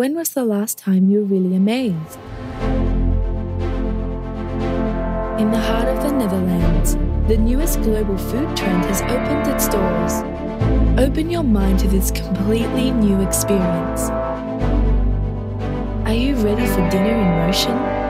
When was the last time you were really amazed? In the heart of the Netherlands, the newest global food trend has opened its doors. Open your mind to this completely new experience. Are you ready for dinner in motion?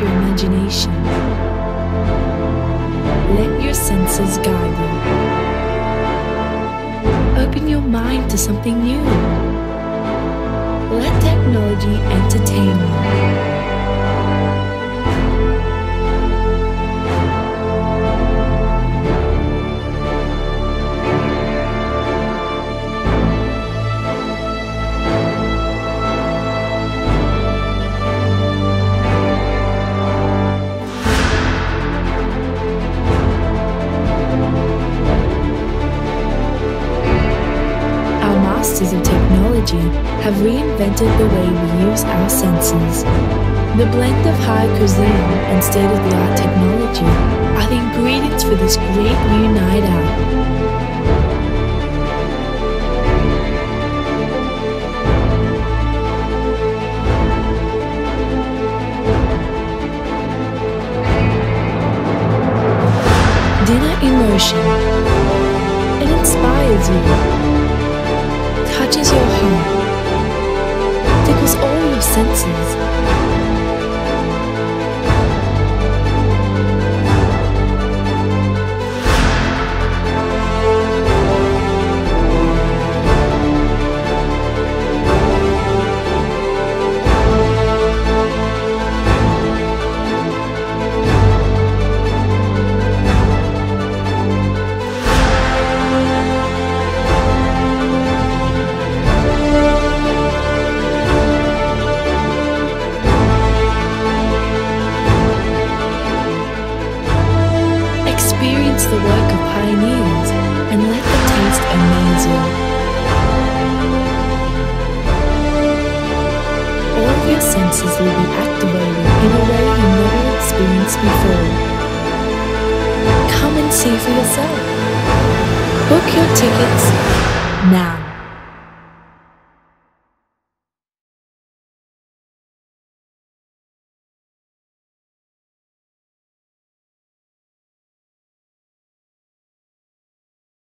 Your imagination. Let your senses guide you. Open your mind to something new. Let technology entertain you. Masters of technology have reinvented the way we use our senses. The blend of high cuisine and state of the art technology are the ingredients for this great new night out. Dinner in Motion. It inspires you touches your heart, tickles all your senses. Experience the work of pioneers and let the taste amaze you. All of your senses will be activated in a way you never experienced before. Come and see for yourself. Book your tickets now.